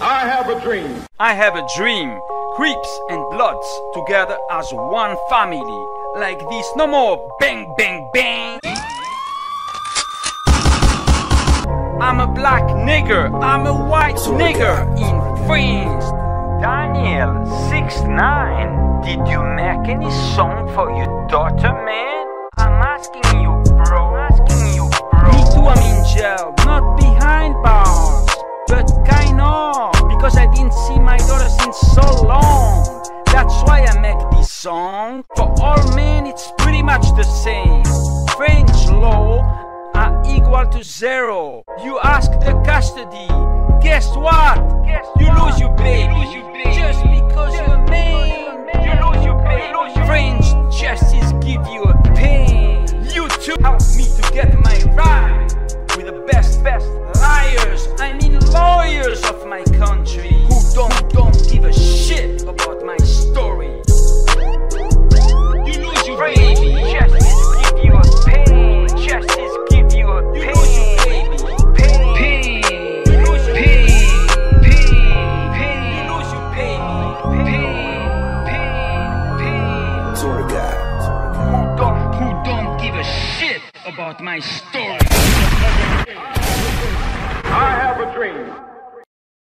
I have a dream. I have a dream. Crips and Bloods together as one family. Like this, no more bang, bang, bang. I'm a black nigger, I'm a white nigger in France. Daniel, 6 9 Did you make any song for your daughter, man? Song. For all men, it's pretty much the same. French law are equal to zero. You ask the custody. Guess what? About my story. I have a dream.